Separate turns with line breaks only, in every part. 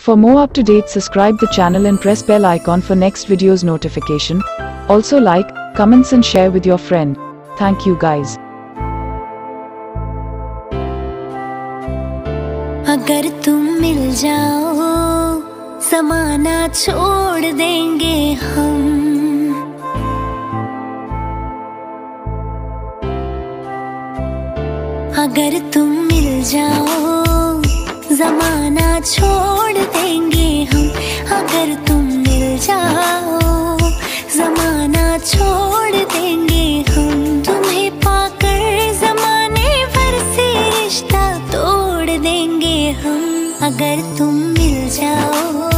For more up-to-date subscribe the channel and press bell icon for next videos notification. Also like, comments and share with your friend. Thank you guys.
अगर तुम मिल जाओ जमाना छोड़ देंगे हम अगर तुम मिल जाओ जमाना छोड़ देंगे हम, अगर तुम मिल जाओ। जमाना छोड़ देंगे हम, तुम्हें पाकर जमाने भर से रिश्ता तोड़ देंगे हम, अगर तुम मिल जाओ।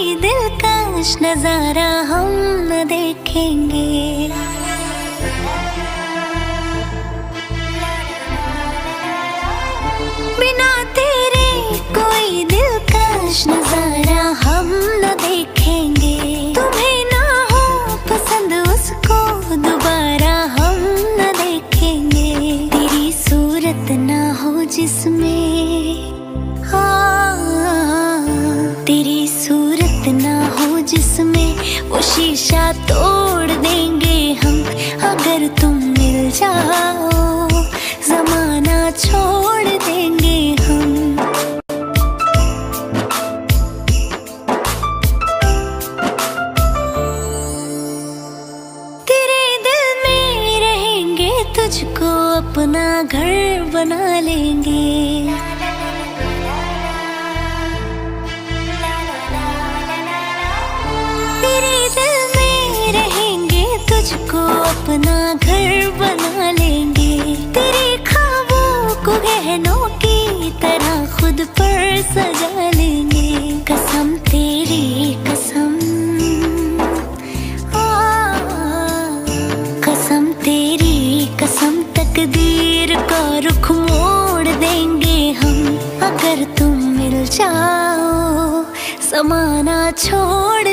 दिलकश नज़ारा हम न देखेंगे। जिसमें वो शीशा तोड़ देंगे हम, अगर तुम मिल जाओ, जमाना छोड़ देंगे हम। तेरे दिल में रहेंगे, तुझको अपना घर बना लेंगे। तुझको अपना घर बना लेंगे। तेरे ख्वाबों को गहनों की तरह खुद पर सजा लेंगे। कसम तेरी, कसम। कसम तेरी, कसम तकदीर का रुख मोड़ देंगे हम। अगर तुम मिल जाओ, समाना छोड़